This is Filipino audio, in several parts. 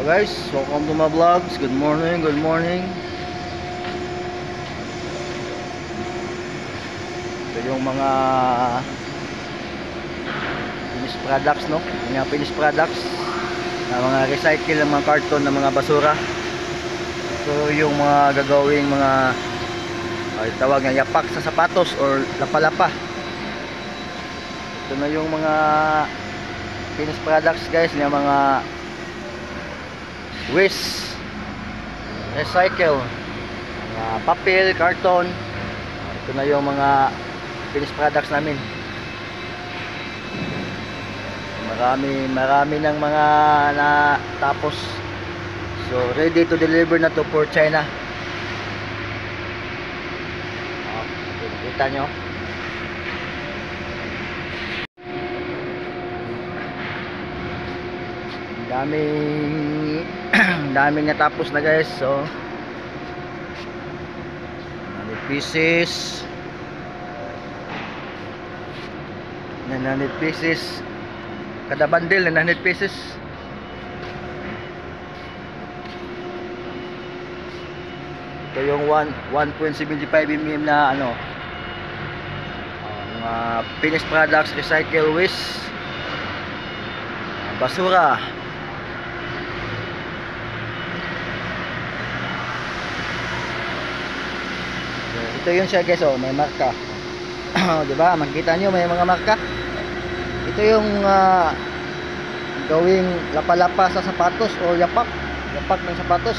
So guys, welcome to my vlogs. Good morning, good morning. Ito yung mga finished products, no? Mga finished products na mga recycle ng mga karton ng mga basura. Ito yung mga gagawing mga ay, tawag nga yapak sa sapatos or lapalapa. Ito na yung mga finished products guys, yung mga waste recycle mga papel, karton. Ito na yung mga finished products namin. Marami marami ng mga na tapos so ready to deliver na to for China. Okay, kita nyo daming daming natapos na guys so. 100 pieces. 900 pieces. Kada bundle 900 pieces. Ito yung 1 1.75 mm na ano mga finished products recycle waste basura ito yun siya guys oh may marka. Di ba? Makita nyo may mga marka. Ito yung uh, gawing lapalapa sa sapatos o yapak. Yapak ng sapatos.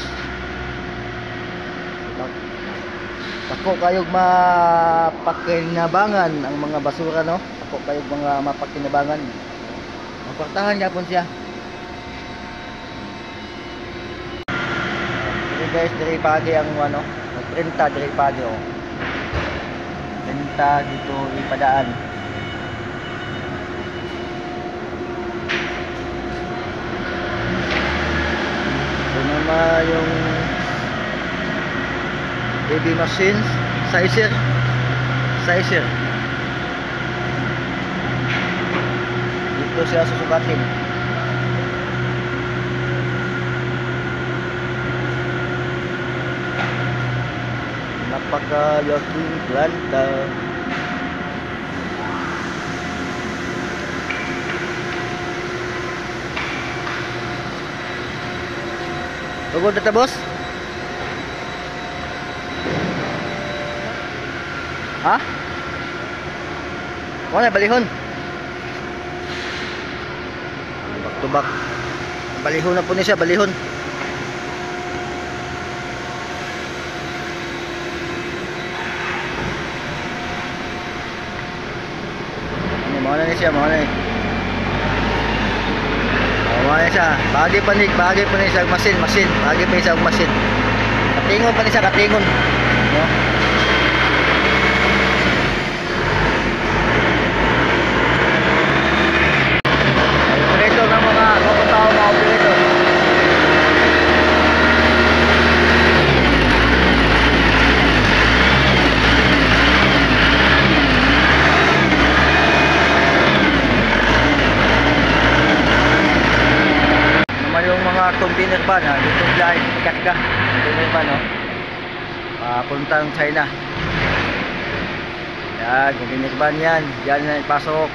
Ako kayog mapakinabangan ang mga basura no? Ako kayog mga mapakinabangan. Mapartahan niya po siya Ito guys diri pagi ang ano nagprinta diri pagi oh benta dito ipadaan. Ito naman yung baby machines sizer. Sizer. Dito siya susukatin napakalaking planta Tugod na ta boss? Ha? Wala balihon. Back to back. Balihon na po niya siya, balihon. Ano, mga na niya siya, niya. Oh, mga na siya. Bagay pa ni, bagay pa ni sa masin, masin. Bagay pa ni sa masin. Katingon pa ni siya, katingon. No? Operator ng mga kapatao na operator. naman yung mga container van ha, dito biyahe, karga container van no papuntang China. Yan, container van yan yan na ipasok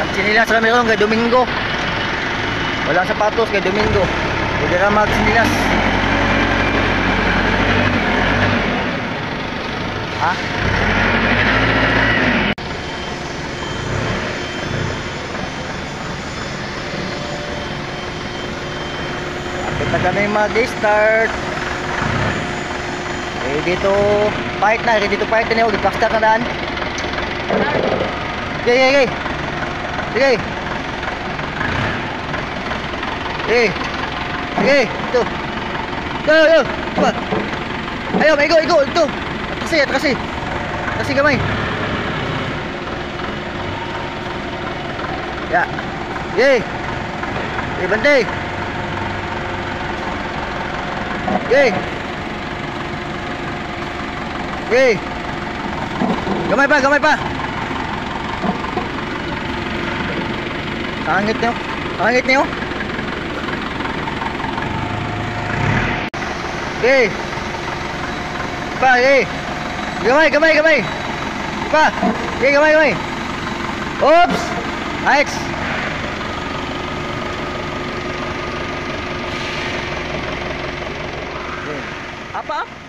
Ang sinilas kami ron kay Domingo. Walang sapatos kay Domingo. Pwede ka magsinilas. Ha? Kapit na kami mag-start. Ready to fight na. Ready to fight na niyo. Giplastar na daan. Okay, okay, okay. Sige. Sige. Sige, ito. Ito, ito. Coba. Ayo, maigo, igo, ito. Atrasi, atrasi. Kasi gamay. Ya. Yay. Eh, bantay. Yay. Yay. Gamay pa, gamay pa. Angit niyo. Angit niyo. Yay. Pa, yay. Gamay, gamay, gamay. Pa. Yay, gamay, gamay. Oops. Alex. Yay. Apa?